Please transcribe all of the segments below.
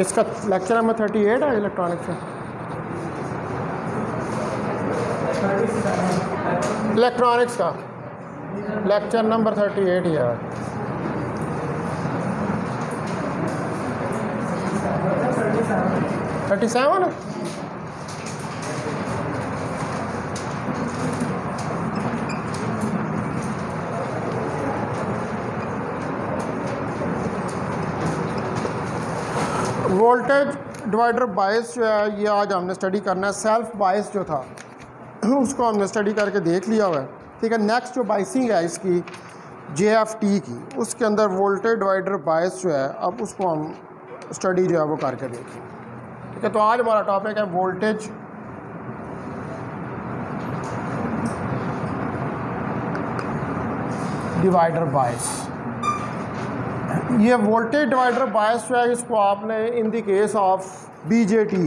इसका lecture number thirty eight है electronics का। इलेक्ट्रॉनिक्स का। लेक्चर नंबर थर्टी एट ही है thirty seven voltage divider bias जो है, ये आज हमने स्टडी करना है। सेल्फ बायस जो था, उसको हमने स्टडी करके देख लिया हुआ है। ठीक है नेक्स्ट जो बाइसिंग है इसकी जे एफ़ टी की, उसके अंदर वोल्टेज डिवाइडर बायस जो है, अब उसको हम स्टडी जो है, वो करके देखें। ठीक है तो आज हमारा टॉपिक है वोल्टेज डिवाइडर बायस ये वोल्टेज डिवाइडर बायस है, इसको आपने in the case of BJT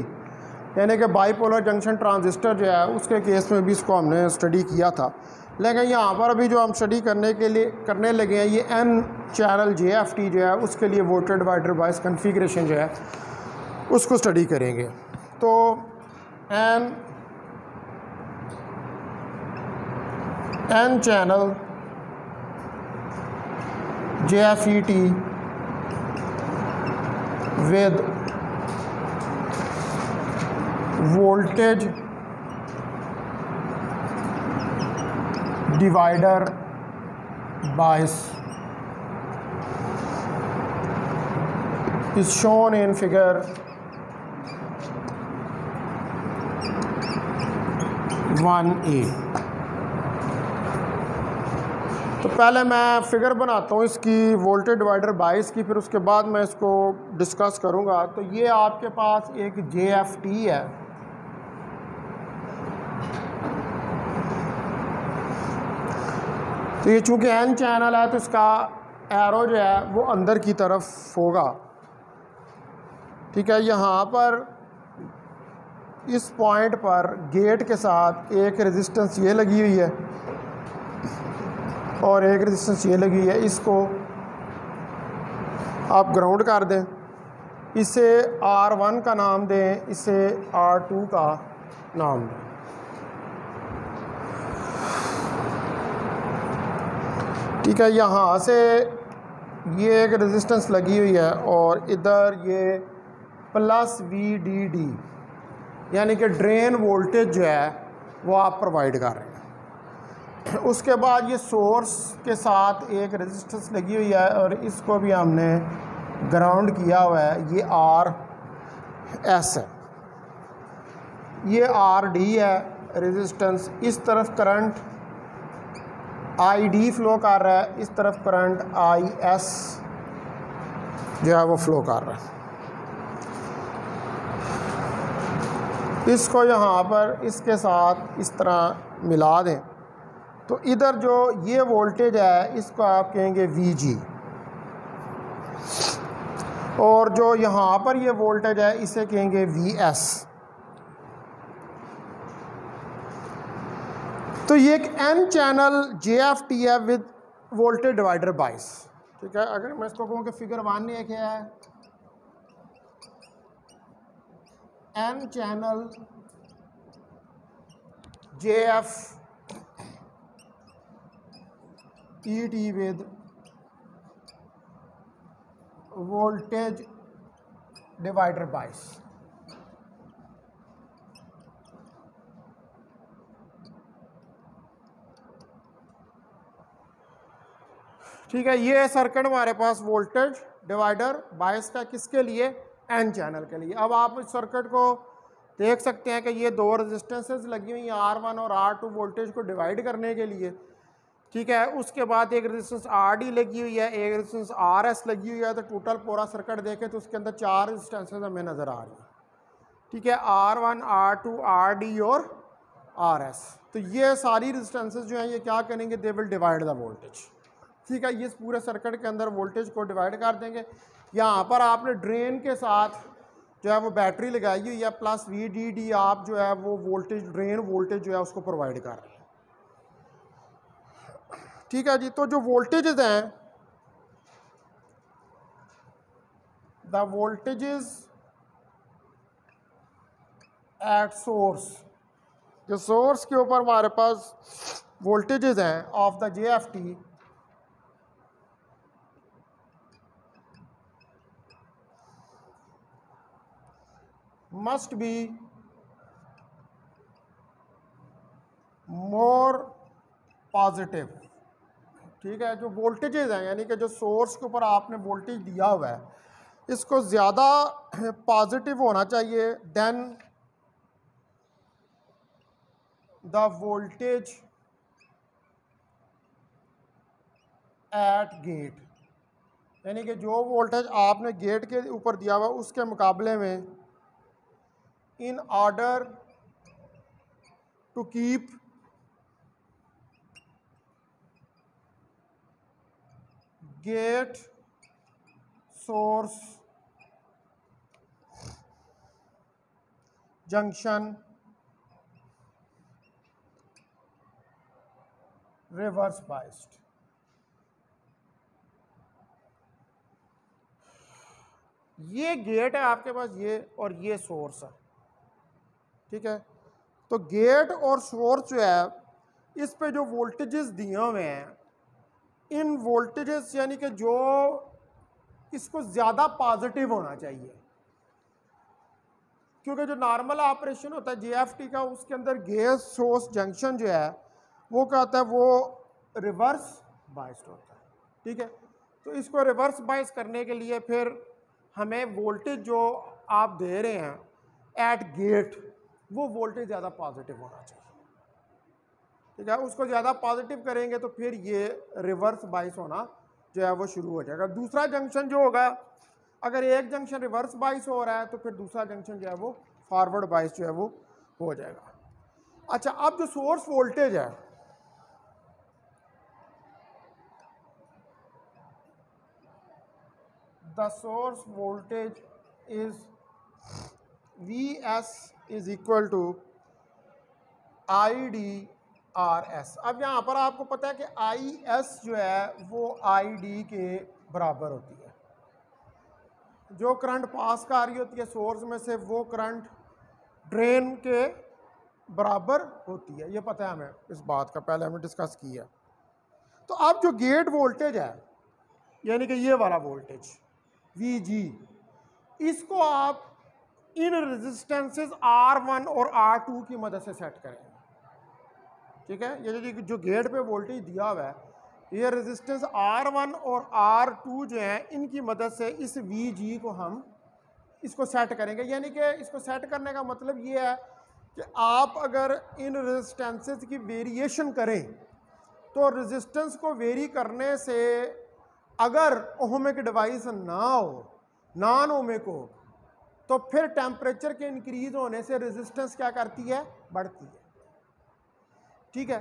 यानी कि बाईपोलर जंक्शन ट्रांजिस्टर जो है, उसके केस में भी इसको हमने स्टडी किया था। लेकिन यहाँ पर अभी जो हम स्टडी करने के लिए, करने लगे हैं, ये N channel J F T जो है, उसके लिए वोल्टेज डिवाइडर बायस कन्फिग्रेशन जो है, उसको स्टडी करेंगे। तो N N channel J F E T with voltage divider bias is shown in figure 1a तो पहले मैं फिगर बनाता हूँ इसकी वोल्टेज डिवाइडर बाईस की, फिर उसके बाद मैं इसको डिस्कस करूँगा। तो ये आपके पास एक जे एफ़ टी है। तो ये चूँकि एन चैनल है तो इसका एरो जो है, वो अंदर की तरफ़ होगा। ठीक है, यहाँ पर इस पॉइंट पर गेट के साथ एक रेजिस्टेंस ये लगी हुई है। और एक रजिस्टेंस ये लगी है, इसको आप ग्राउंड कर दें। इसे आर वन का नाम दें, इसे आर टू का नाम दें। ठीक है, यहाँ से ये एक रेजिस्टेंस लगी हुई है और इधर ये प्लस वी डी डी यानी कि ड्रेन वोल्टेज जो है, वो आप प्रोवाइड कर रहे हैं। उसके बाद ये सोर्स के साथ एक रेजिस्टेंस लगी हुई है और इसको भी हमने ग्राउंड किया हुआ है, ये आर एस है। ये आर डी है रेजिस्टेंस इस तरफ़ करंट आई डी फ्लो कर रहा है, इस तरफ़ करंट आई एस जो है वो फ्लो कर रहा है। इसको यहाँ पर इसके साथ इस तरह मिला दें। तो इधर जो ये वोल्टेज है, इसको आप कहेंगे वी जी और जो यहाँ पर ये वोल्टेज है, इसे कहेंगे वी एस तो ये एक N channel J F T है विद वोल्टेज डिवाइडर बाइस ठीक है? अगर मैं इसको कहूँ कि फिगर वन ने क्या है। N channel J F T with, voltage divider bias. ठीक है, ये सर्किट हमारे पास वोल्टेज डिवाइडर बायस का किसके लिए? एन चैनल के लिए। अब आप इस सर्किट को देख सकते हैं कि ये दो रेजिस्टेंसेस लगी हुई हैं आर वन और आर टू वोल्टेज को डिवाइड करने के लिए। ठीक है, उसके बाद एक रेजिस्टेंस आर डी लगी हुई है, एक रेजिस्टेंस आर एस लगी हुई है तो टोटल पूरा सर्किट देखें तो उसके अंदर चार रेजिस्टेंसेज हमें नज़र आ रही हैं। ठीक है R one R two R D और आर एस तो ये सारी रेजिस्टेंसेज जो हैं, ये क्या करेंगे? They will divide the voltage ठीक है, ये इस पूरे सर्किट के अंदर वोल्टेज को डिवाइड कर देंगे। यहाँ पर आपने ड्रेन के साथ जो है, वो बैटरी लगाई हुई है प्लस वी डी डी आप जो है, वो वोल्टेज ड्रेन वोल्टेज जो है, उसको प्रोवाइड कर रहे हैं। ठीक है जी तो जो वोल्टेजेस हैं द वोल्टेजेस एट सोर्स जो सोर्स के ऊपर हमारे पास वोल्टेजेस हैं of the J F T must be more positive ठीक है, जो वोल्टेजेज़ हैं, यानी कि जो सोर्स के ऊपर आपने वोल्टेज दिया हुआ है, इसको ज़्यादा पॉजिटिव होना चाहिए then the voltage at gate यानी कि जो वोल्टेज आपने गेट के ऊपर दिया हुआ उसके मुकाबले में in order to keep gate source junction reverse biased ये गेट है आपके पास, ये और ये सोर्स है। ठीक है? तो गेट और सोर्स जो है, इस पे जो वोल्टेजेस दिए हुए हैं इन वोल्टेजेस यानी कि जो इसको ज़्यादा पॉजिटिव होना चाहिए। क्योंकि जो नॉर्मल ऑपरेशन होता है जेएफटी का, उसके अंदर गैस सोर्स जंक्शन जो है, वो क्या होता है, वो रिवर्स बाइस्ड होता है। ठीक है? तो इसको रिवर्स बाइस करने के लिए फिर हमें वोल्टेज जो आप दे रहे हैं एट गेट वो वोल्टेज ज़्यादा पॉजिटिव होना चाहिए। ठीक है उसको ज़्यादा पॉजिटिव करेंगे तो फिर ये रिवर्स बाइस होना जो है वो शुरू हो जाएगा। दूसरा जंक्शन जो होगा, अगर एक जंक्शन रिवर्स बाइस हो रहा है तो फिर दूसरा जंक्शन जो है वो फॉरवर्ड बाइस जो है वो हो जाएगा। अच्छा अब जो सोर्स वोल्टेज है the source voltage is V S is equal to I D R S. अब यहाँ पर आपको पता है कि आई एस जो है, वो आई डी के बराबर होती है। जो करंट पास का आ रही होती है सोर्स में से, वो करंट ड्रेन के बराबर होती है। ये पता है हमें, इस बात का पहले हमें डिस्कस किया। तो अब जो गेट वोल्टेज है, यानी कि ये वाला वोल्टेज वी जी इसको आप इन रेजिस्टेंसेस आर वन और आर टू की मदद से सेट करें। ठीक है? ये जो गेट पे वोल्टेज दिया हुआ है, ये रेजिस्टेंस आर वन और आर टू जो है, इनकी मदद से इस जी को हम इसको सेट करेंगे। यानी कि इसको सेट करने का मतलब ये है कि आप अगर इन रेजिस्टेंसेस की वेरिएशन करें तो रेजिस्टेंस को वेरी करने से अगर ओहमिक डिवाइस ना हो नॉन ओमिक हो तो फिर टेम्परेचर के इंक्रीज होने से रेजिस्टेंस क्या करती है? बढ़ती है। ठीक है?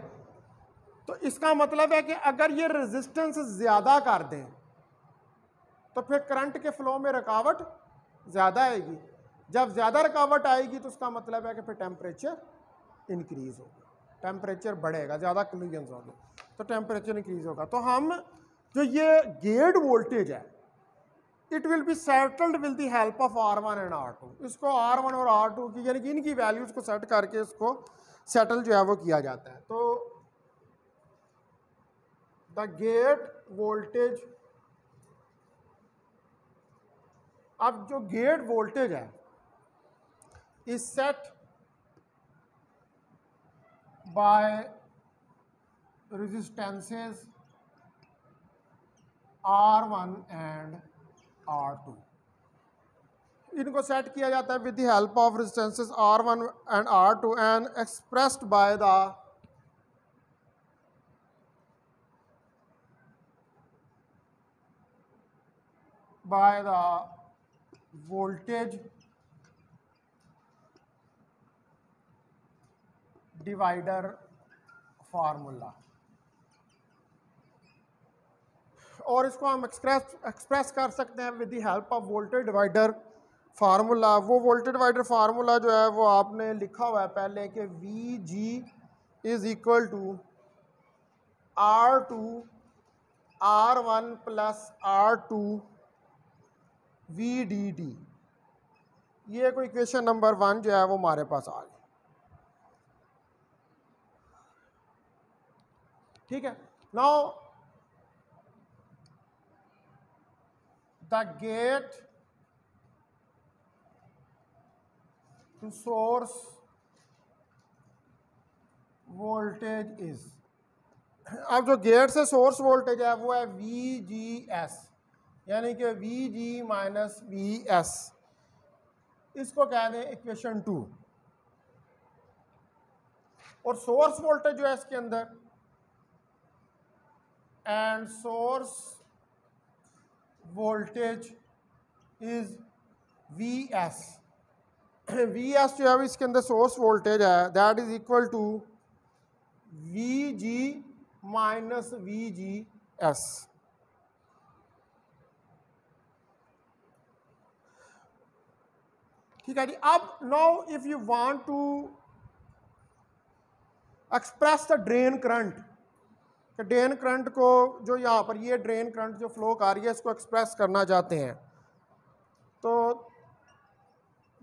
तो इसका मतलब है कि अगर ये रेजिस्टेंस ज़्यादा कर दें तो फिर करंट के फ्लो में रुकावट ज़्यादा आएगी। जब ज़्यादा रुकावट आएगी तो उसका मतलब है कि फिर टेम्परेचर इंक्रीज होगा। टेम्परेचर बढ़ेगा, ज़्यादा क्लियंस होगा तो टेम्परेचर इंक्रीज होगा। तो हम जो ये गेट वोल्टेज है it will be settled will the help of R one and R two इसको आर वन और आर टू की, यानी कि इनकी वैल्यूज़ को सेट करके इसको सेटल जो है वो किया जाता है। तो द गेट वोल्टेज अब जो गेट वोल्टेज है is set by resistances R one and R two इनको सेट किया जाता है with the help of resistances R one and R two and expressed by the by the voltage divider formula. और इसको हम express express कर सकते हैं with the help of voltage divider formula, वो वोल्टेज डिवाइडर फार्मूला जो है, वो आपने लिखा हुआ है पहले कि V G is equal to R two R one plus R two V D D ये कोई इक्वेशन नंबर वन जो है, वो हमारे पास आ गई ठीक है? Now the gate to source voltage is अब जो गेट से सोर्स वोल्टेज है, वो है वी जी एस यानी कि V G minus V S इसको कह दें इक्वेशन टू और सोर्स वोल्टेज जो है इसके अंदर and source voltage is V S V S जो है इसके अंदर सोर्स वोल्टेज है that is equal to V G minus V G S ठीक है जी? अब now if you want to express the drain current drain current को जो यहाँ पर ये ड्रेन करंट जो फ्लो कर रही है, इसको एक्सप्रेस करना चाहते हैं तो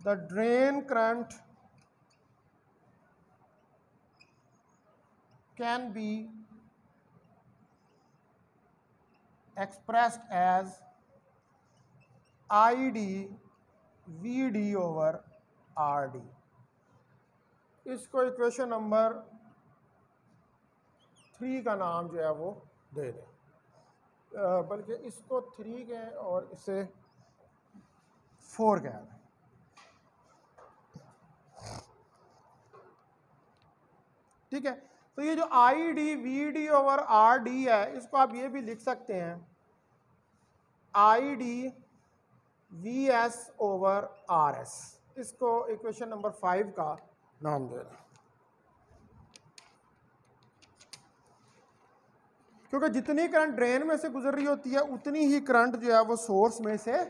the drain current can be expressed as ID VD over RD इसको इक्वेशन नंबर थ्री का नाम जो है वो दे दें बल्कि इसको थ्री के और इसे फोर कह दें ठीक है? तो ये जो I D V D over R D है, इसको आप ये भी लिख सकते हैं। I D V S over R S इसको इक्वेशन नंबर फाइव का नाम दे रहे क्योंकि जितनी करंट ड्रेन में से गुजर रही होती है, उतनी ही करंट जो है वो सोर्स में से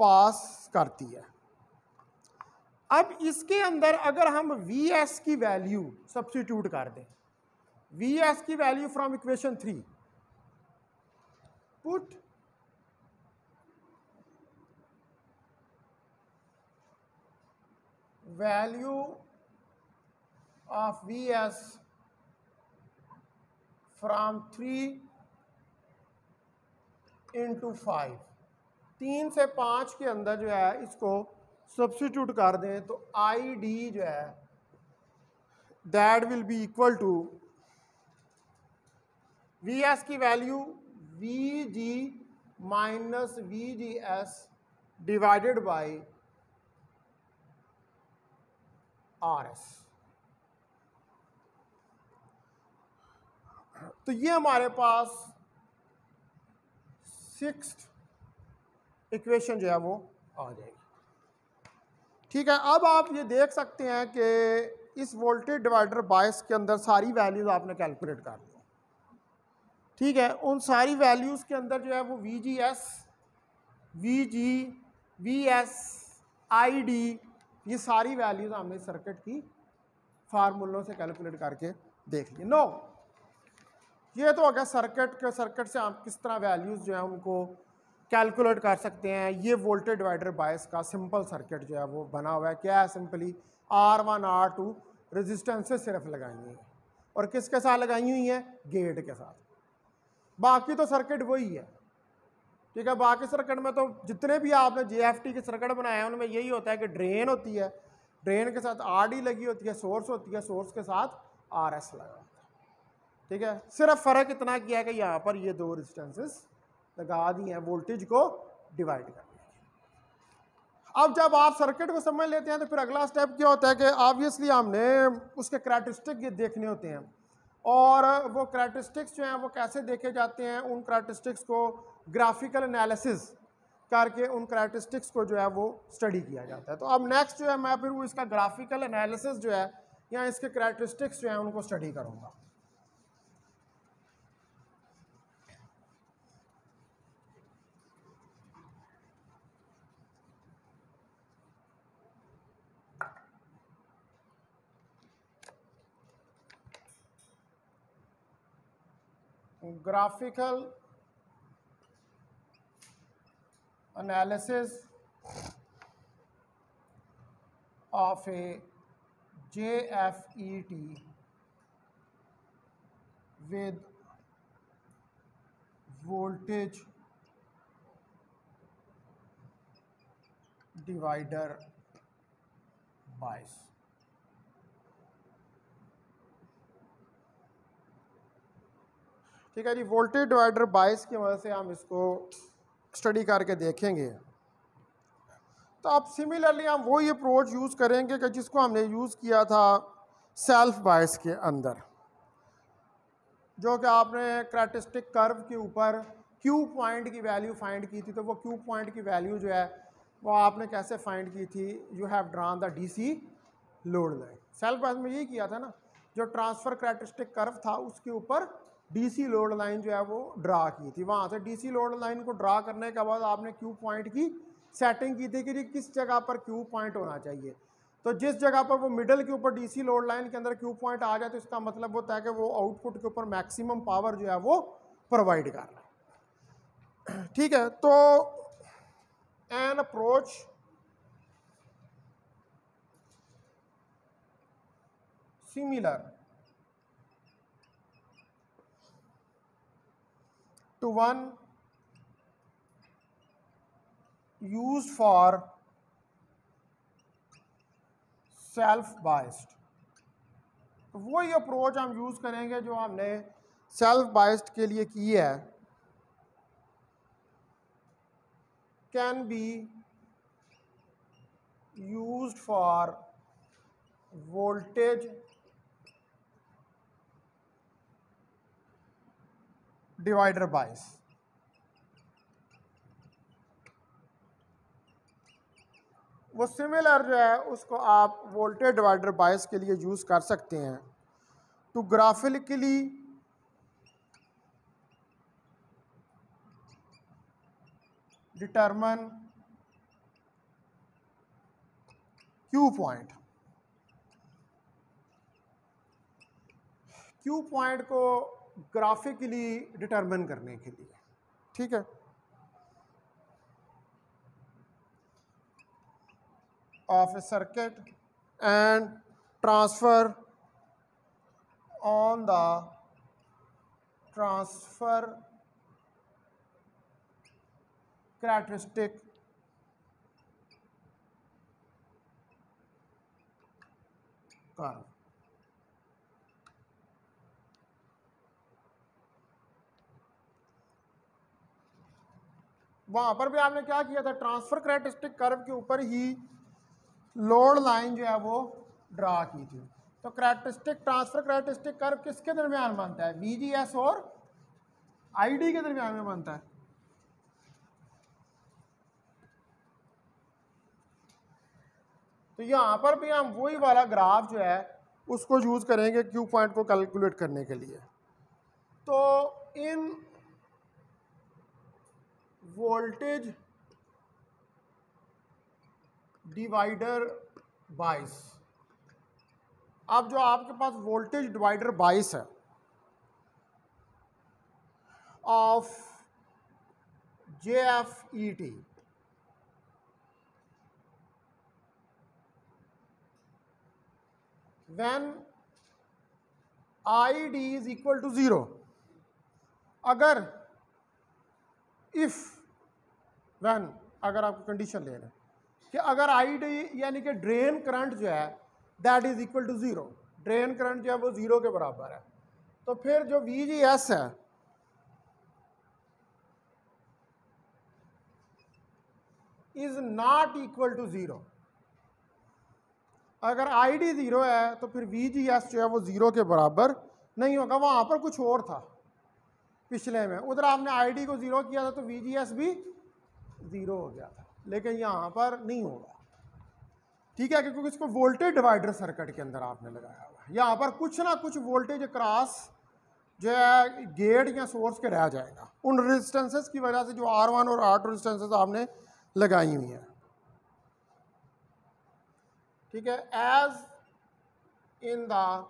पास करती है। अब इसके अंदर अगर हम वी एस की वैल्यू सब्सिट्यूट कर दें वी एस की value from equation three put value of V S from three into five तीन से पाँच के अंदर जो है, इसको सब्सिट्यूट कर दें तो आई डी जो है that will be equal to V S की value V G minus V G S divided by R S तो ये हमारे पास सिक्स इक्वेशन जो है वो आ जाएगी। ठीक है, अब आप ये देख सकते हैं कि इस वोल्टेज डिवाइडर बायस के अंदर सारी वैल्यूज़ आपने कैलकुलेट कर ली ठीक है, उन सारी वैल्यूज़ के अंदर जो है वो V G S V G V S I D ये सारी वैल्यूज़ हमने सर्किट की फार्मूलों से कैलकुलेट करके देख ली। नो ये तो अगर सर्किट के सर्किट से आप किस तरह वैल्यूज़ जो है उनको कैलकुलेट कर सकते हैं। ये वोल्टेज डिवाइडर बायस का सिंपल सर्किट जो है वो बना हुआ है। क्या है simply? R one R two से सिर्फ़ लगाई हुई है। और किसके साथ लगाई हुई है? गेट के साथ। बाकी तो सर्किट वही है। ठीक है, बाकी सर्किट में तो जितने भी आपने जे एफ़ टी के सर्किट बनाए हैं, उनमें यही होता है कि ड्रेन होती है। ड्रेन के साथ आर डी लगी होती है सोर्स होती है सोर्स के साथ आर एस लगा होता है। ठीक है, सिर्फ़ फ़र्क इतना किया है कि यहाँ पर ये दो रेजिस्टेंसेस लगा दी हैं वोल्टेज को डिवाइड कर अब जब आप सर्किट को समझ लेते हैं तो फिर अगला स्टेप क्या होता है कि ऑब्वियसली हमने उसके करैक्टरिस्टिक देखने होते हैं। और वो करैक्टरिस्टिक्स जो हैं, वो कैसे देखे जाते हैं? उन करैक्टरिस्टिक्स को ग्राफिकल एनालिसिस करके उन करैक्टरिस्टिक्स को जो है, वो स्टडी किया जाता है। तो अब नेक्स्ट जो है, मैं फिर वो इसका ग्राफिकल एनालिसिस जो है, या इसके करैक्टरिस्टिक्स जो हैं, उनको स्टडी करूँगा। Graphical analysis of a JFET with voltage divider bias ठीक है जी वोल्टेज डिवाइडर बाइस की वजह से हम इसको स्टडी करके देखेंगे। तो अब सिमिलरली हम वही अप्रोच यूज़ करेंगे कि जिसको हमने यूज़ किया था सेल्फ बाइस के अंदर, जो कि आपने क्रेटिस्टिक कर्व के ऊपर क्यू पॉइंट की वैल्यू फाइंड की थी तो वो क्यू पॉइंट की वैल्यू जो है, वो आपने कैसे फाइंड की थी? You have drawn the DC load line self bias में यही किया था ना, जो ट्रांसफ़र क्रेटिस्टिक कर्व था, उसके ऊपर डीसी लोड लाइन जो है वो ड्रा की थी। वहाँ से डीसी लोड लाइन को ड्रा करने के बाद आपने क्यू पॉइंट की सेटिंग की थी कि जी किस जगह पर क्यू पॉइंट होना चाहिए। तो जिस जगह पर वो मिडल के ऊपर डीसी लोड लाइन के अंदर क्यू पॉइंट आ जाए तो इसका मतलब होता है कि वो आउटपुट के ऊपर मैक्सिमम पावर जो है वो प्रोवाइड कर रहा है। ठीक है तो an approach similar to one used for self biased तो वही अप्रोच हम यूज़ करेंगे जो हमने सेल्फ बाइस्ड के लिए की है। Can be used for voltage divider bias वो सिमिलर जो है, उसको आप वोल्टेज डिवाइडर बाइस के लिए यूज़ कर सकते हैं। To graphically determine Q point Q point को ग्राफिकली डिटरमिन करने के लिए। ठीक है? Of a circuit and transfer on the transfer characteristic curve. वहाँ पर भी आपने क्या किया था? ट्रांसफ़र करेक्टरिस्टिक कर्व के ऊपर ही लोड लाइन जो है वो ड्रा की थी। तो करेक्टरिस्टिक, ट्रांसफ़र करेक्टरिस्टिक कर्व किसके दरमियान बनता है? वी और आईडी के दरमियान में बनता है। तो यहाँ पर भी हम वही वाला ग्राफ जो है, उसको यूज़ करेंगे क्यू पॉइंट को कैलकुलेट करने के लिए। तो इन वोल्टेज डिवाइडर बाइस अब जो आपके पास वोल्टेज डिवाइडर बाइस है of J F E T when I D is equal to zero अगर इफ़ वैन अगर आपको कंडीशन ले लें कि अगर आई डी यानी कि ड्रेन करंट जो है that is equal to zero drain current जो है वो ज़ीरो के बराबर है। तो फिर जो वी जी एस है is not equal to zero अगर आई डी ज़ीरो है तो फिर वी जी एस जो है वो ज़ीरो के बराबर नहीं होगा। वहाँ पर कुछ और था पिछले में। उधर आपने आई डी को ज़ीरो किया था तो वी जी एस भी ज़ीरो हो गया था, लेकिन यहाँ पर नहीं होगा। ठीक है, क्योंकि इसको वोल्टेज डिवाइडर सर्किट के अंदर आपने लगाया हुआ है। यहाँ पर कुछ ना कुछ वोल्टेज क्रॉस जो है, गेट या सोर्स के रह जाएगा। उन रेजिस्टेंसेस की वजह से जो आर वन और आर टू रेजिस्टेंसेस आपने लगाई हुई हैं। ठीक है as in the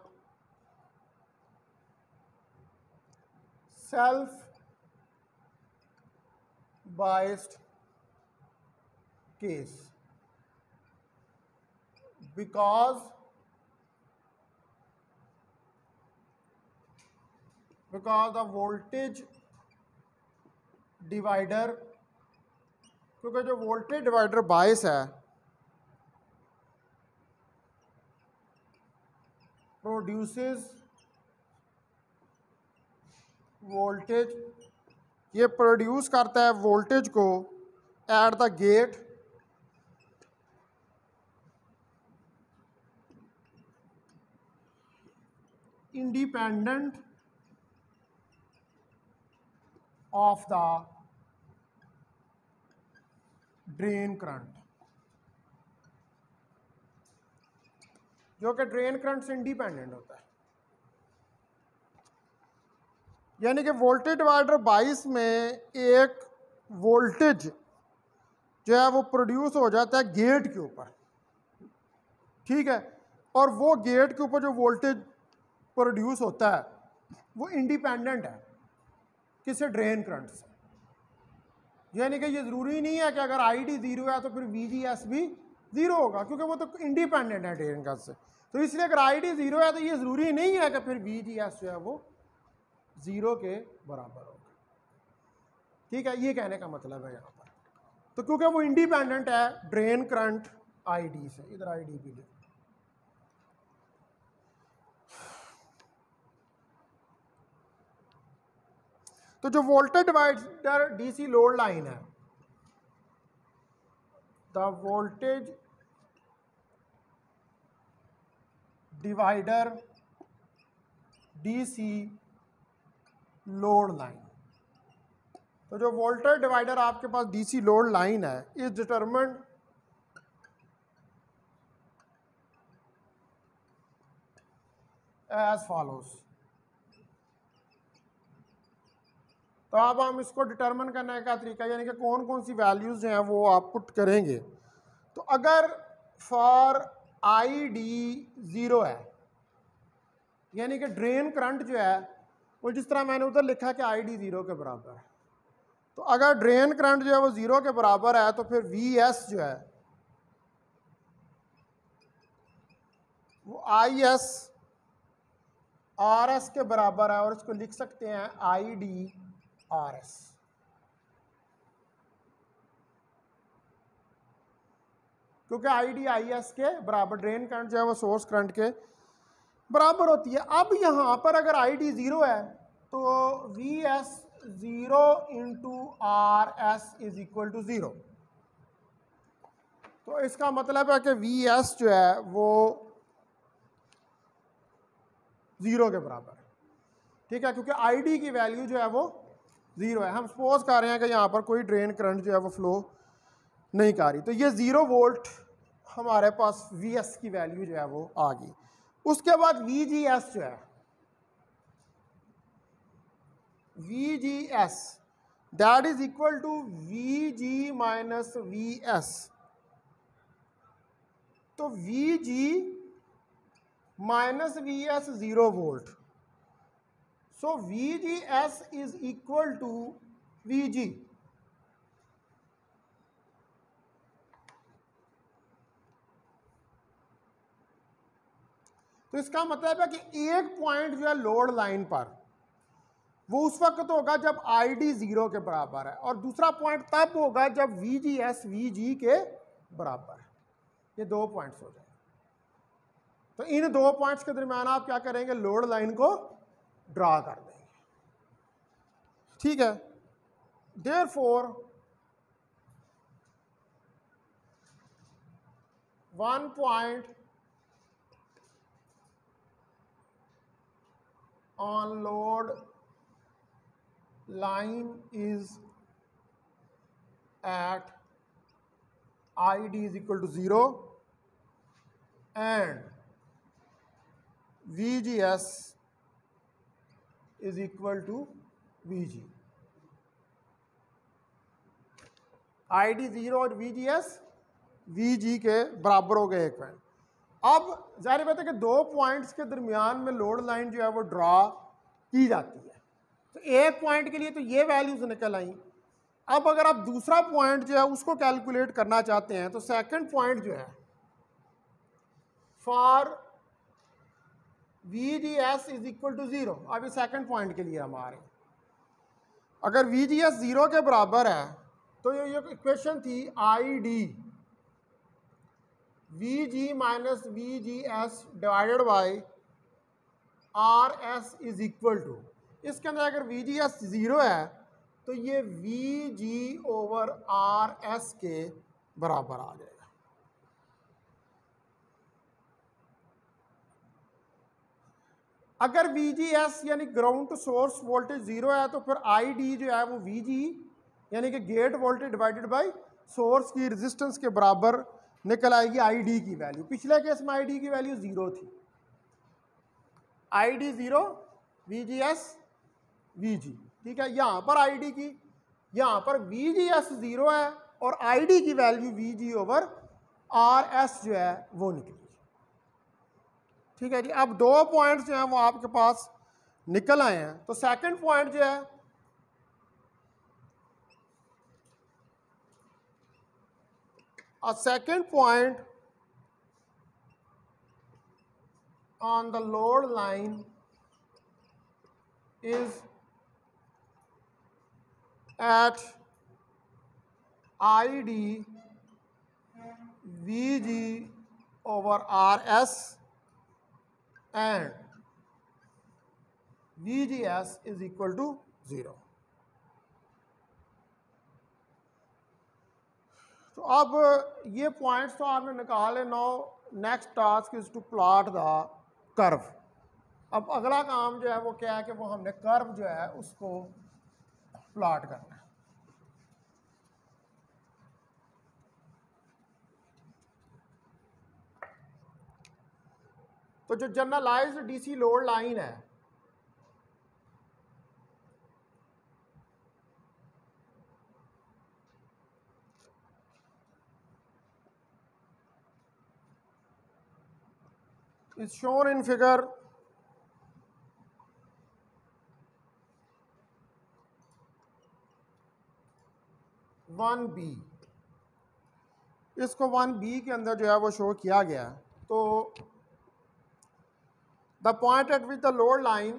self biased case because because the voltage divider, क्योंकि जो वोल्टेज डिवाइडर बायस है प्रोड्यूसेस वोल्टेज ये प्रोड्यूस करता है वोल्टेज को at the gate independent of the drain current जो कि ड्रेन करंट से इंडिपेंडेंट होता है। यानी कि वोल्टेज डिवाइडर 22 में एक वोल्टेज जो है वो प्रोड्यूस हो जाता है गेट के ऊपर। ठीक है? और वो गेट के ऊपर जो वोल्टेज प्रोड्यूस होता है, वो इंडिपेंडेंट है, किसे ड्रेन करंट से। यानी कि ये ज़रूरी नहीं है कि अगर आई डी ज़ीरो है तो फिर वी जी एस भी ज़ीरो होगा, क्योंकि वो तो इंडिपेंडेंट है ड्रेन करंट से। तो इसलिए अगर आई डी ज़ीरो है तो ये ज़रूरी नहीं है कि फिर वी जी एस जो है वो ज़ीरो के बराबर होगा। ठीक है, ये कहने का मतलब है यहाँ पर। तो क्योंकि वो इंडिपेंडेंट है ड्रेन करंट आई डी से, इधर आई डी भी लिख। तो जो voltage divider DC load line है, the voltage divider DC load line. तो जो वोल्टेज डिवाइडर आपके पास डीसी लोड लाइन है इज़ डिटरमेंट एज फॉलोज़ तो अब हम इसको डिटर्मन करने का तरीका, यानी कि कौन कौन सी वैल्यूज़ हैं वो आप पुट करेंगे। तो अगर फॉर आई डी ज़ीरो है, यानी कि ड्रेन करंट जो है, वो जिस तरह मैंने उधर लिखा कि आई डी ज़ीरो के बराबर है। तो अगर ड्रेन करंट जो है वो ज़ीरो के बराबर है तो फिर वी एस जो है, वो आई एस आर एस के बराबर है, और इसको लिख सकते हैं आई डी आर एस क्योंकि आई डी आई एस के बराबर ड्रेन करंट जो है वो सोर्स करंट के बराबर होती है। अब यहाँ पर अगर आई डी ज़ीरो है तो V S zero into R S is equal to zero. तो इसका मतलब है कि वी एस जो है वो ज़ीरो के बराबर ठीक है? क्योंकि आई डी की वैल्यू जो है वो ज़ीरो है। हम सपोज़ कर रहे हैं कि यहाँ पर कोई ड्रेन करंट जो है वो फ्लो नहीं कर रही। तो ये ज़ीरो वोल्ट हमारे पास वी एस की वैल्यू जो है वो आ गई। उसके बाद वी जी एस जो है V G S that is equal to V G minus V S तो V G minus V S zero volt So VGS is equal to VG. तो इसका मतलब है कि एक पॉइंट जो है लोड लाइन पर, वो उस वक्त होगा जब आई डी ज़ीरो के बराबर है और दूसरा पॉइंट तब होगा जब V G S V G के बराबर है। ये दो पॉइंट्स हो जाए तो इन दो पॉइंट्स के दरमियान आप क्या करेंगे? लोड लाइन को ड्रा कर देंगे। ठीक है? Therefore one point on load line is at I D is equal to zero and equal to V G I D zero और वी जी के बराबर हो गए पॉइंट अब ज़ाहिर बात है कि दो पॉइंट्स के दरमियान में लोड लाइन जो है वो ड्रा की जाती है. तो एक पॉइंट के लिए तो ये वैल्यूज़ निकल आई. अब अगर आप दूसरा पॉइंट जो है उसको कैलकुलेट करना चाहते हैं तो सेकंड पॉइंट जो है for V G S is equal to zero अभी सेकंड पॉइंट के लिए हम आ रहे हैं। अगर वी जी एस ज़ीरो के बराबर है तो ये इक्वेशन थी I D V G minus V G S divided by R S is equal to इसके अंदर अगर वी जी एस ज़ीरो है तो ये V G over R S के बराबर आ जाएगा। अगर एस यानी ground to source voltage zero है तो फिर डी जो है वो जी यानी कि gate voltage divided by source की रेजिस्टेंस के बराबर निकल आएगी डी की वैल्यू पिछले केस में डी की वैल्यू ज़ीरो थी। I D zero V G S V G ठीक है, यहाँ पर आई डी की, यहाँ पर वी जी एस ज़ीरो है और आई डी की value V G over R S जो है वो निकली। ठीक है जी? अब दो पॉइंट्स जो हैं वो आपके पास निकल आए हैं। तो सेकंड पॉइंट जो है second point on the load line is at I D V G over R S and VGS is equal to 0. तो अब ये पॉइंट्स तो आपने निकाले no next task is to plot the curve अब अगला काम जो है वो क्या है कि वो हमने कर्व जो है उसको प्लाट करना है तो जो जनरलाइज्ड डीसी लोड लाइन है, is shown in figure one B इसको वन बी के अंदर जो है वो शो किया गया तो the point at with the load line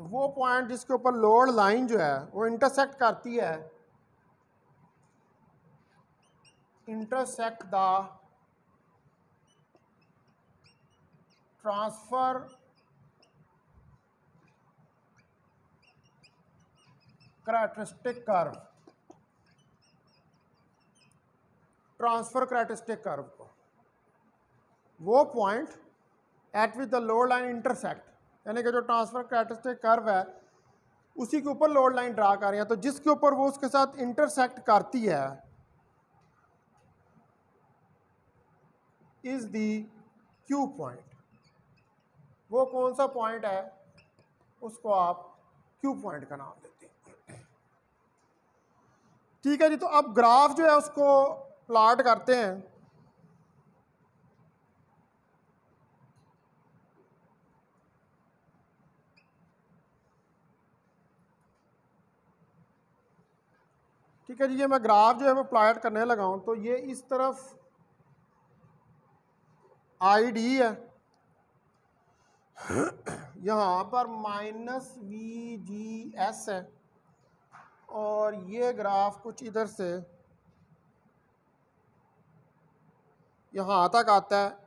तो वो पॉइंट जिसके ऊपर लोड लाइन जो है, वो इंटरसेक्ट करती है। Intersect the transfer characteristic curve transfer characteristic curve को। वो point at with the load line intersect यानी कि जो ट्रांसफ़र कैरेक्टरिस्टिक कर्व है, उसी के ऊपर लोड लाइन ड्रा कर रहे हैं। तो जिसके ऊपर वो उसके साथ इंटरसेक्ट करती है इज़ दी क्यू पॉइंट वो कौन सा पॉइंट है, उसको आप क्यू पॉइंट का नाम देते ठीक है जी तो अब ग्राफ जो है उसको प्लाट करते हैं। ठीक है जी, ये मैं ग्राफ जो है वो प्लाट करने लगा हूँ तो ये इस तरफ़ आई डी है। यहाँ पर माइनस वी जी एस है। और ये ग्राफ कुछ इधर से यहाँ तक आता है।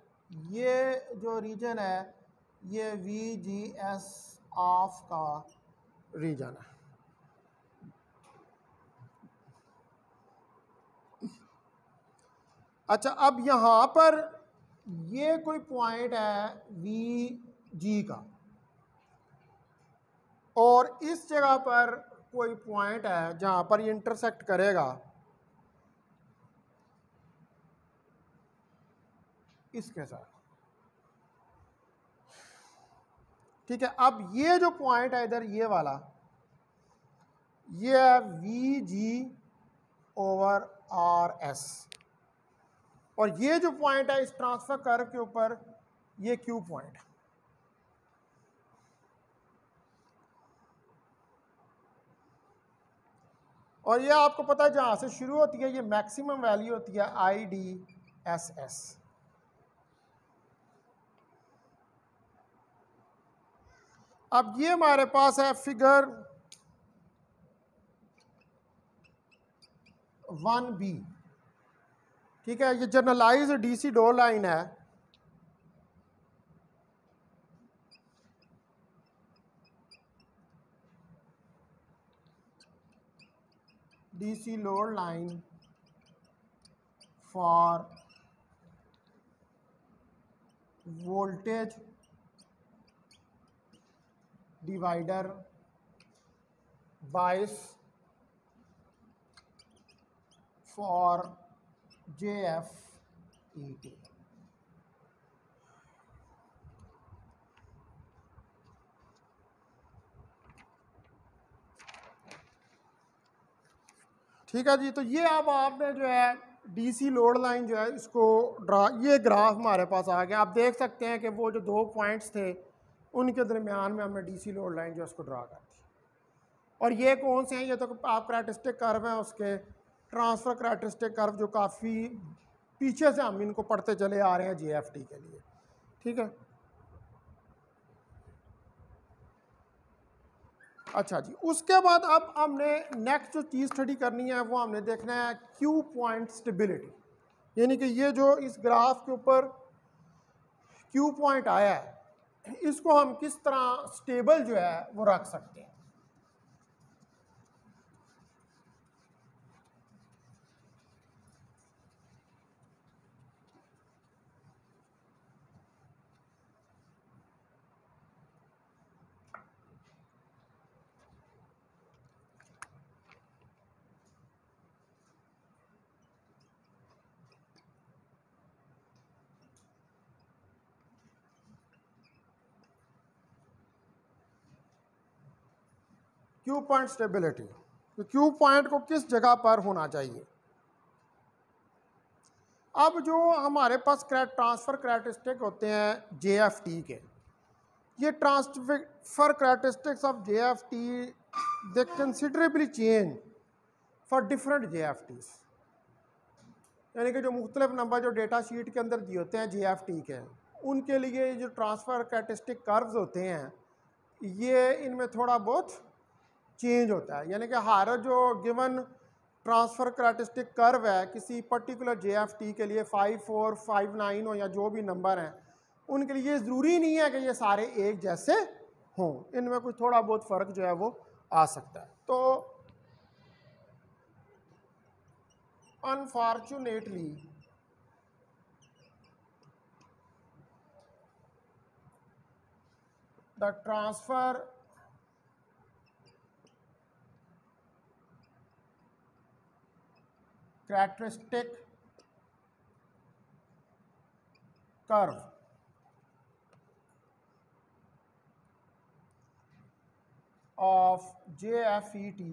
ये जो रीजन है, ये वी जी एस ऑफ़ का रीजन है। अच्छा अब यहाँ पर ये कोई पॉइंट है वी जी का। और इस जगह पर कोई पॉइंट है जहाँ पर ये इंटरसेक्ट करेगा। इसके साथ। ठीक है, अब ये जो पॉइंट है इधर, ये वाला, ये है V G over R S और ये जो पॉइंट है इस ट्रांसफ़र कर्व के ऊपर, ये क्यू पॉइंट और ये आपको पता है जहाँ से शुरू होती है, ये मैक्सिमम वैल्यू होती है आई डी एस एस अब ये हमारे पास है फिगर वन बी ठीक है, ये जर्नलाइज डीसी डो लाइन है। DC load line for voltage divider bias for JFET. ठीक है जी तो ये अब आपने जो है डीसी लोड लाइन जो है इसको ड्रा ये ग्राफ हमारे पास आ गया। आप देख सकते हैं कि वो जो दो पॉइंट्स थे, उनके दरमियान में हमने डीसी लोड लाइन जो है उसको ड्रा कर दी और ये कौन से हैं? ये तो आप क्रैटिस्टिक कर्व हैं, उसके ट्रांसफ़र क्रैटिस्टिक कर्व जो काफ़ी पीछे से हम इनको पढ़ते चले आ रहे हैं जेएफटी के लिए। ठीक है? अच्छा जी, उसके बाद अब हमने नेक्स्ट जो चीज़ स्टडी करनी है, वो हमने देखना है क्यू पॉइंट स्टेबिलिटी यानी कि ये जो इस ग्राफ के ऊपर क्यू पॉइंट आया है, इसको हम किस तरह स्टेबल जो है, वो रख सकते हैं। क्यू पॉइंट स्टेबिलिटी तो क्यू पॉइंट को किस जगह पर होना चाहिए? अब जो हमारे पास ट्रांसफ़र क्रैटिस्टिक होते हैं जे एफ़ टी के, ये transfer characteristics of J F T they considerably change for different J F Ts यानी कि जो मुख्तलिफ़ नंबर जो डेटा शीट के अंदर दिए होते हैं जे एफ़ टी के, उनके लिए जो ट्रांसफ़र क्रैटिस्टिक कर्व्स होते हैं, ये इनमें थोड़ा बहुत चेंज होता है। यानी कि हर जो गिवन ट्रांसफ़र करैटिस्टिक कर्व है, किसी पर्टिकुलर जेएफटी के लिए फाइव फोर फाइव नाइन हो या जो भी नंबर हैं, उनके लिए ज़रूरी नहीं है कि ये सारे एक जैसे हों। इनमें कुछ थोड़ा बहुत फ़र्क जो है वो आ सकता है। तो unfortunately the transfer characteristic curve of J F E T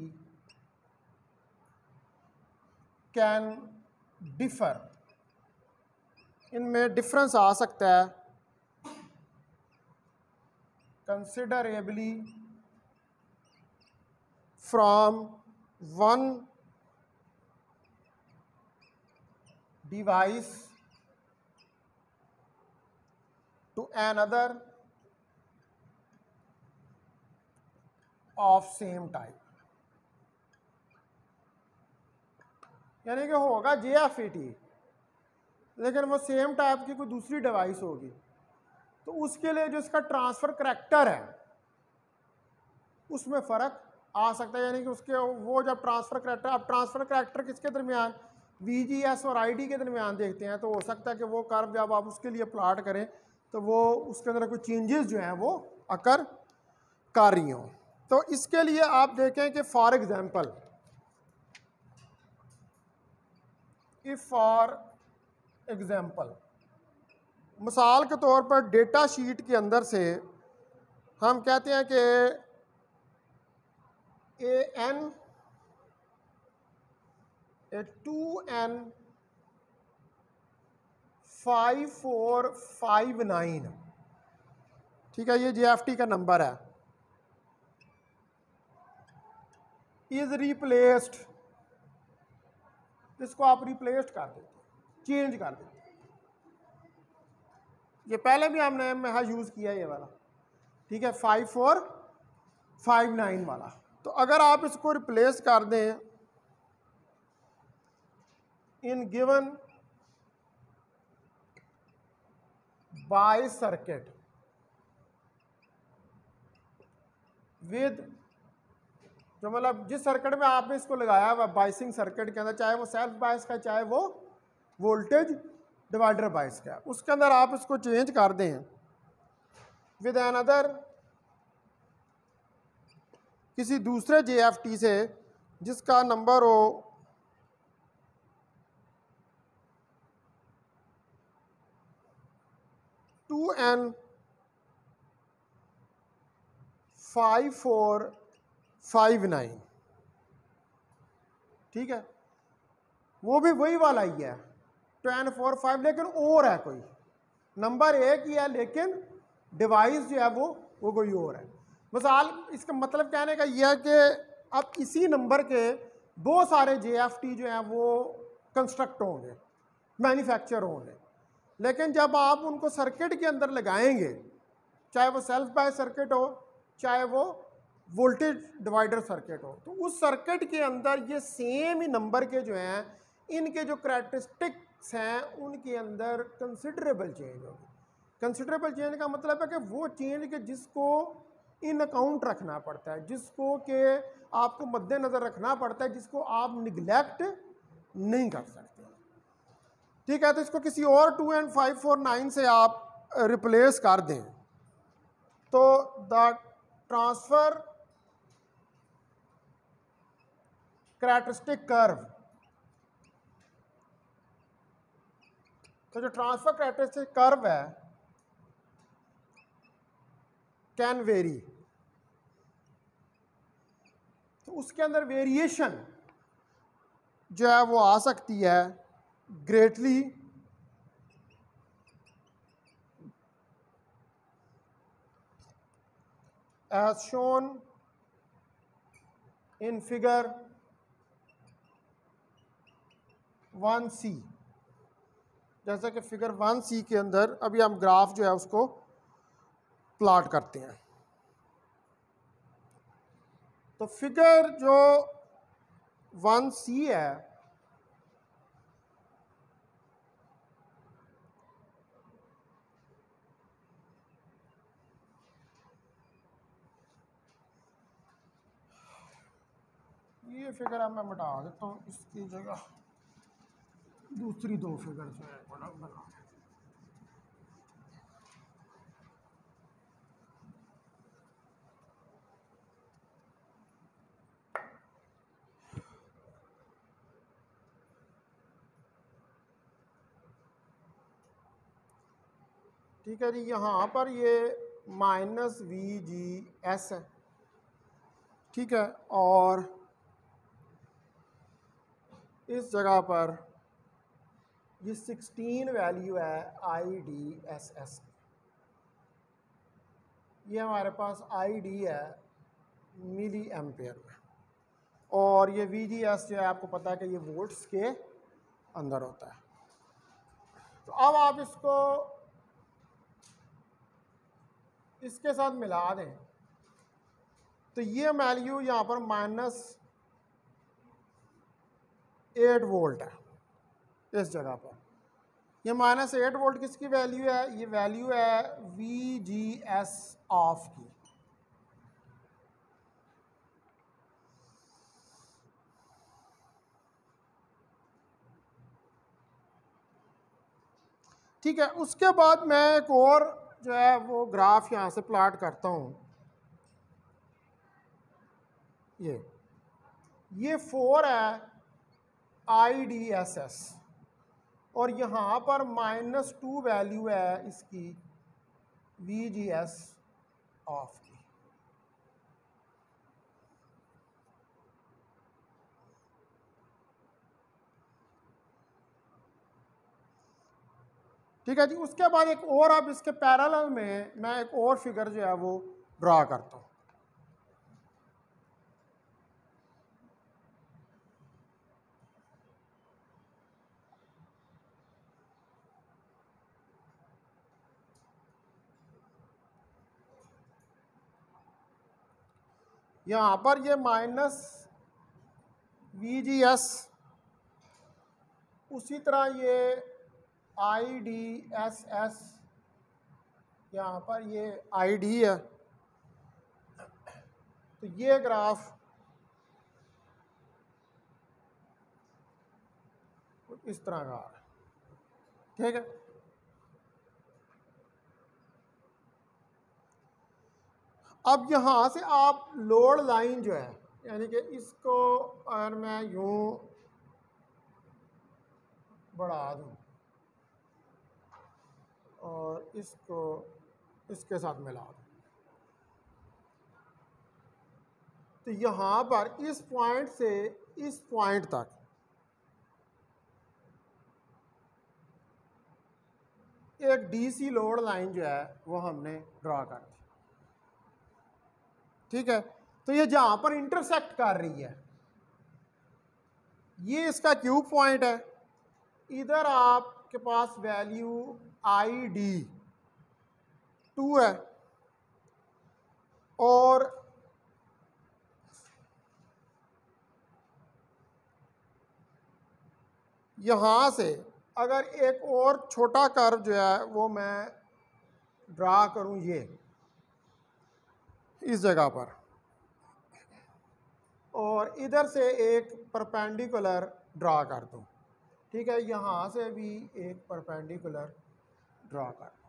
can differ इनमें डिफरेंस आ सकता है considerably from one device to another of same type यानी कि होगा जे एफ़ ई टी, लेकिन वो सेम टाइप की कोई दूसरी डिवाइस होगी। तो उसके लिए जो इसका ट्रांसफ़र करेक्टर है, उसमें फ़र्क आ सकता है। यानी कि उसके वो जब ट्रांसफ़र करेक्टर, अब ट्रांसफ़र करेक्टर किसके दरमियान? वी और आई के दरमियान देखते हैं तो हो सकता है कि वो कर्व जब आप उसके लिए प्लाट करें तो वो उसके अंदर कोई चेंजेस जो हैं वो अकर कर रही हों। तो इसके लिए आप देखें कि for example if for example मिसाल के तौर पर डेटा शीट के अंदर से हम कहते हैं कि A N two N five four five nine ठीक है, ये जे एफ़ टी का नंबर है। इज़ रिप्लेस्ड इसको आप रिप्लेस कर देते चेंज कर देते ये पहले भी हमने यहाँ यूज़ किया ये वाला। ठीक है फाइव फोर फाइव नाइन वाला। तो अगर आप इसको रिप्लेस कर दें in given by circuit with जो मतलब जिस सर्किट में आपने इसको लगाया हुआ बाइसिंग सर्किट के अंदर, चाहे वो सेल्फ बाइस का, चाहे वो वोल्टेज डिवाइडर बाइस का, उसके अंदर आप इसको चेंज कर दें। विद एन अदर किसी दूसरे जे से, जिसका नंबर हो two N five four five nine. ठीक है? वो भी वही वाला ही है। टेन फोर फाइव, लेकिन और है कोई। नंबर एक ही है, लेकिन डिवाइस जो है वो वो कोई और है। मिसाल इसका मतलब कहने का यह है कि अब इसी नंबर के बहुत सारे जेएफटी जो हैं, वो कंस्ट्रक्ट होंगे मैन्युफैक्चर होंगे। लेकिन जब आप उनको सर्किट के अंदर लगाएँगे, चाहे वो सेल्फ बाय सर्किट हो, चाहे वो वोल्टेज डिवाइडर सर्किट हो तो उस सर्किट के अंदर ये सेम ही नंबर के जो हैं, इनके जो करेक्टरिस्टिक्स हैं, उनके अंदर कंसिडरेबल चेंज होगी। कंसिडरेबल चेंज का मतलब है कि वो चेंज के जिसको इन अकाउंट रखना पड़ता है, जिसको कि आपको मद्देनज़र रखना पड़ता है, जिसको आप निगलेक्ट नहीं कर सकते। ठीक है तो इसको किसी और two and five four nine से आप रिप्लेस कर दें। तो द ट्रांसफ़र करेक्टरिस्टिक कर्व तो जो ट्रांसफ़र करेक्टरिस्टिक कर्व है कैन वेरी तो उसके अंदर वेरिएशन जो है, वो आ सकती है। Greatly as shown in figure 1c जैसा कि फिगर 1c के अंदर अभी हम ग्राफ जो है उसको प्लॉट करते हैं। तो फिगर जो 1c है ये फिगर अब मैं मिटा देता हूँ इसकी जगह। दूसरी दो फिगर जो है, बना ठीक है जी, यहाँ पर ये माइनस वी जी एस है। ठीक है, और इस जगह पर ये 16 वैल्यू है आई डी एस एस ये हमारे पास आई डी है मिली एम्पेयर में। और ये वी जी एस जो है, आपको पता है कि ये वोल्ट्स के अंदर होता है। तो अब आप इसको इसके साथ मिला दें। तो ये वैल्यू यहाँ पर माइनस एट वोल्ट है इस जगह पर। ये माइनस एट वोल्ट किसकी वैल्यू है? ये वैल्यू है वी जी एस ऑफ़ की। ठीक है, उसके बाद मैं एक और जो है वो ग्राफ यहाँ से प्लाट करता हूँ। ये ये फोर है। आई डी एस एस और यहाँ पर माइनस टू वैल्यू है इसकी वी जी एस ऑफ़ की। ठीक है जी, उसके बाद एक और अब इसके पैरेलल में, मैं एक और फिगर जो है वो ड्रा करता हूँ। यहाँ पर ये माइनस वी जी एस उसी तरह ये आई डी एस एस यहाँ पर ये आई डी है। तो ये ग्राफ इस तरह का ठीक है? अब यहाँ से आप लोड लाइन जो है, यानी कि इसको अगर मैं यूँ बढ़ा दूँ, और इसको इसके साथ मिला दूँ तो यहाँ पर इस पॉइंट से इस पॉइंट तक एक डीसी लोड लाइन जो है, वो हमने ड्रा कर दी ठीक है? तो ये जहाँ पर इंटरसेक्ट कर रही है, ये इसका क्यूब पॉइंट है। इधर आपके पास वैल्यू आई डी टू है। और यहाँ से अगर एक और छोटा कर्व जो है, वो मैं ड्रा करूँ ये। इस जगह पर। और इधर से एक परपेंडिकुलर ड्रा कर दूँ। ठीक है, यहाँ से भी एक परपेंडिकुलर ड्रा कर दूँ।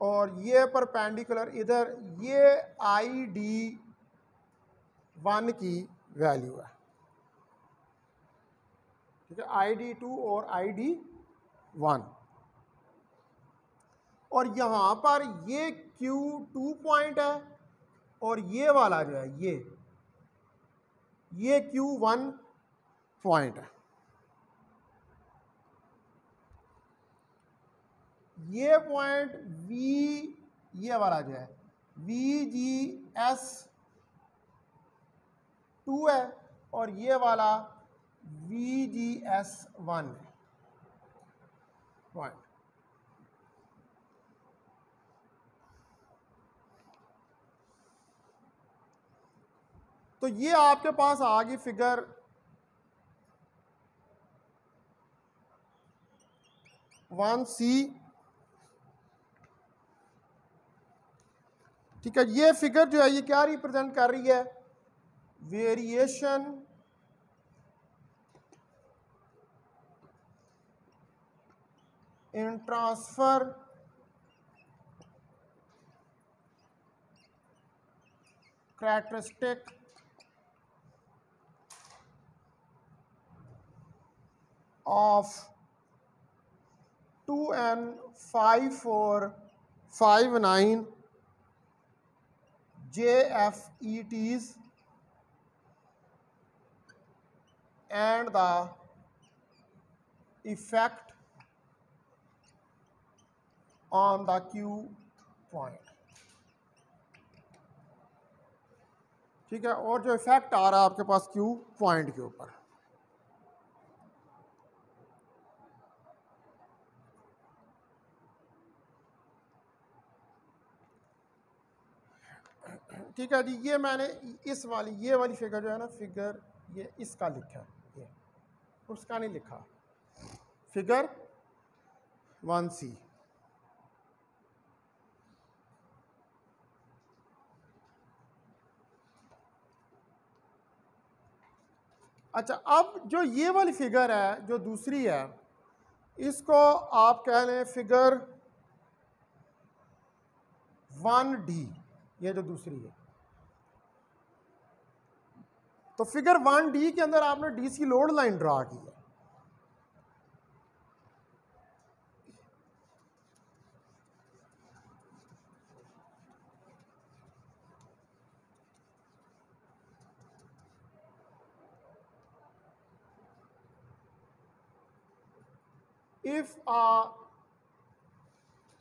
और ये परपेंडिकुलर इधर, ये आई डी वन की वैल्यू है। ठीक है आई डी टू और आई डी वन और यहाँ पर ये क्यू टू पॉइंट है और ये वाला जो है, ये ये क्यू वन पॉइंट है। ये पॉइंट वी ये वाला जो है वी जी एस टू है और ये वाला वी जी एस वन है। पॉइंट तो ये आपके पास आ गई फिगर वन सी, ठीक है, ये फिगर जो है, ये क्या रिप्रेजेंट कर रही है? Variation in transfer characteristic of 2n5459 JFETs and the effect on the Q point. ठीक है और जो इफ़ेक्ट आ रहा है आपके पास क्यू पॉइंट के ऊपर ठीक है जी, ये मैंने इस वाली, ये वाली फिगर जो है ना, फिगर ये इसका लिखा है ये, उसका नहीं लिखा। Figure one C. अच्छा अब जो ये वाली फिगर है, जो दूसरी है, इसको आप कह लें फिगर वन डी, ये जो दूसरी है। तो फिगर वन डी के अंदर आपने डीसी लोड लाइन ड्रा की है। If a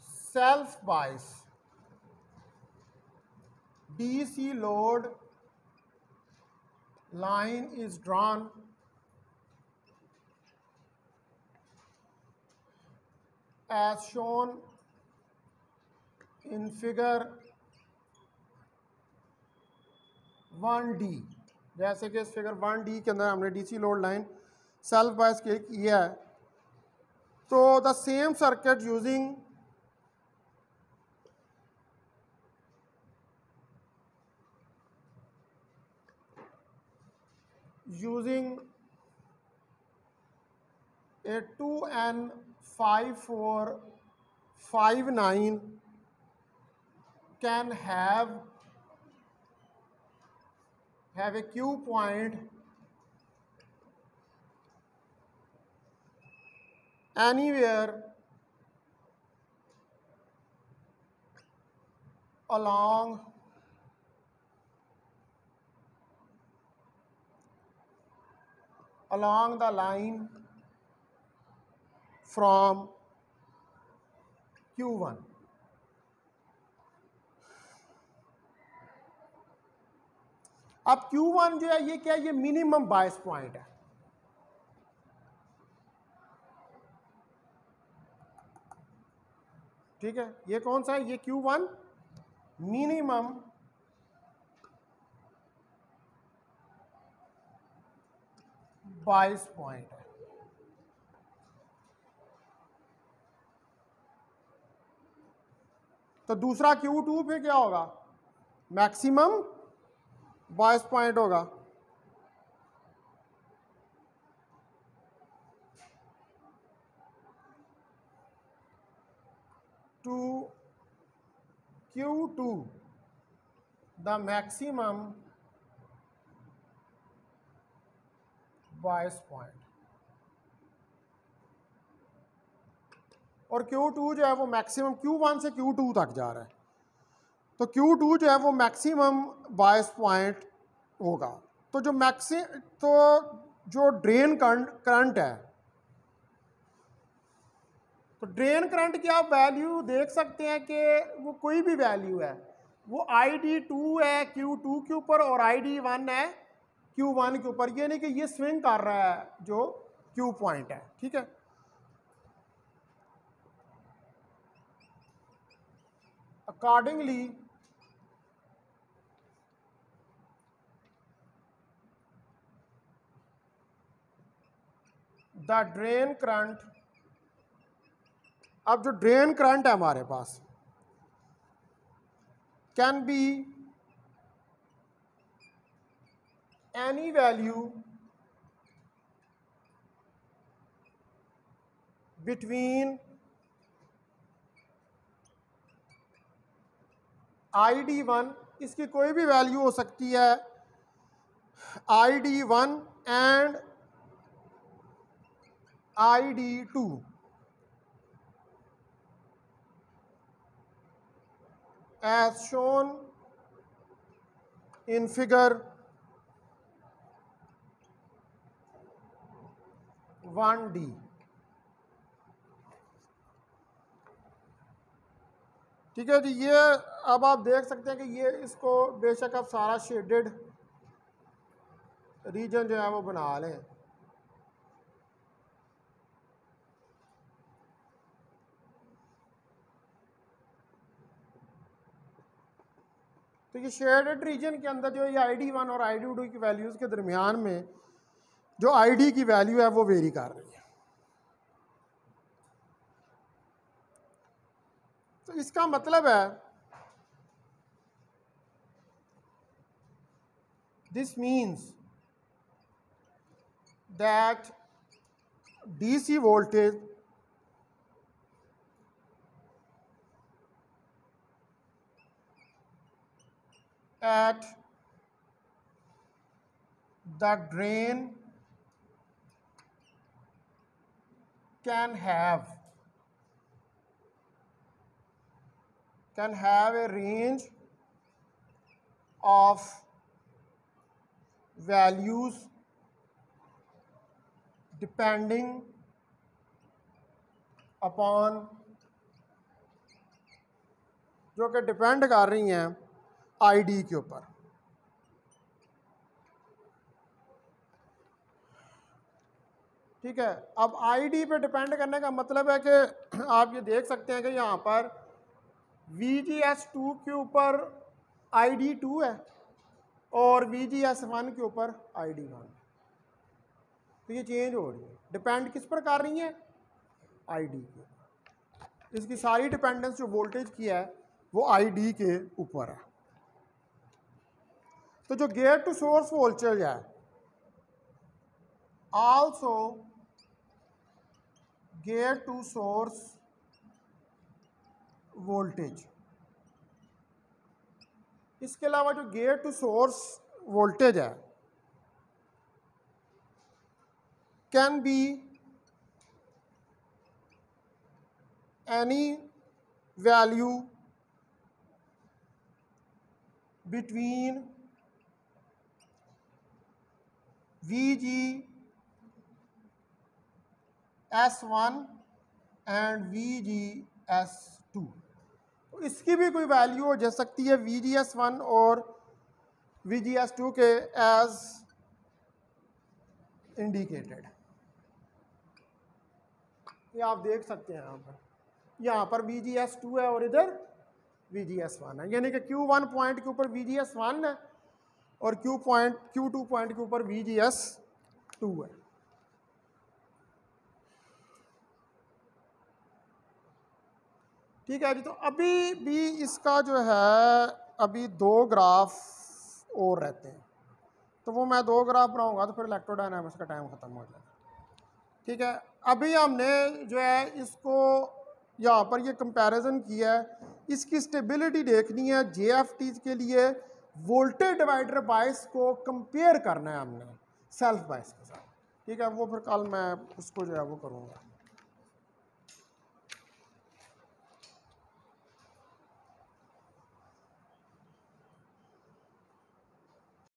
self bias DC load line is drawn as shown figure one D जैसे कि इस फिगर वन डी के अंदर हमने DC load line self bias किया है। तो the same circuit using using a 2N5459 can have have a Q point anywhere along along the line from Q1. अब Q1 जो है, ये क्या है? ये मिनिमम बायस पॉइंट है। ठीक है? ये कौन सा है? ये Q1 मिनिमम बाईस पॉइंट तो दूसरा क्यू टू पे क्या होगा? मैक्सिमम बाईस पॉइंट होगा। Two Q to the maximum bias point और Q2 जो है वो मैक्सिमम Q1 से Q2 तक जा रहा है। तो Q2 जो है वो मैक्सिमम बाईस पॉइंट होगा। तो जो मैक्सि तो जो ड्रेन करंट है तो ड्रेन करंट की आप वैल्यू देख सकते हैं कि वो कोई भी वैल्यू है। वो आई डी टू है क्यू टू के ऊपर और आई डी वन है। क्यू वन के ऊपर, ये नहीं कि ये स्विंग कर रहा है, जो क्यू पॉइंट है, ठीक है? अकॉर्डिंगली द ड्रेन करंट अब जो ड्रेन करंट है हमारे पास can be any value between I D one इसकी कोई भी वैल्यू हो सकती है I D one and I D two as shown in figure one D ठीक है जी, ये अब आप देख सकते हैं कि ये इसको बेशक आप सारा शेडेड रीजन जो है वो बना लें। तो ये शेडेड रीजन के अंदर जो ये आई डी वन और आई डी टू की वैल्यूज़ के दरमियान में जो आईडी की वैल्यू है, वो वेरी कर रही है। तो इसका मतलब है this means that DC voltage at the drain can have can have a range of values depending upon जो कि डिपेंड कर रही हैं आईडी के ऊपर ठीक है? अब आईडी पे डिपेंड करने का मतलब है कि आप ये देख सकते हैं कि यहाँ पर वी जी एस टू के ऊपर आई डी टू है और वी जी एस वन के ऊपर आई डी वन तो ये चेंज हो रही है। डिपेंड किस पर कर रही है? आई डी के इसकी सारी डिपेंडेंस जो वोल्टेज की है, वो आई डी के ऊपर है। तो जो गेट टू सोर्स वोल्टेज है also gate to source voltage इसके अलावा जो गेट टू सोर्स वोल्टेज है can be any value between V G S one and V G S two तो इसकी भी कोई वैल्यू हो जा सकती है वी जी एस वन और वी जी एस टू के एज इंडिकेटेड ये आप देख सकते हैं यहाँ पर। यहाँ पर वी जी एस टू है और इधर वी जी एस वन है। यानी कि क्यू वन पॉइंट के ऊपर वी जी एस वन है और Q point Q two point के ऊपर वी जी एस टू है। ठीक है जी तो अभी भी इसका जो है, अभी दो ग्राफ और रहते हैं। तो वो मैं दो ग्राफ बनाऊँगा तो फिर इलेक्ट्रोडायनामिक्स का टाइम ख़त्म हो जाएगा। ठीक है, अभी हमने जो है इसको यहाँ पर ये कंपैरिजन किया है। इसकी स्टेबिलिटी देखनी है जेएफटी के लिए। वोल्टेज डिवाइडर बाइस को कंपेयर करना है हमने सेल्फ बाइस के साथ ठीक है, वो फिर कल मैं उसको जो है वो करूँगा।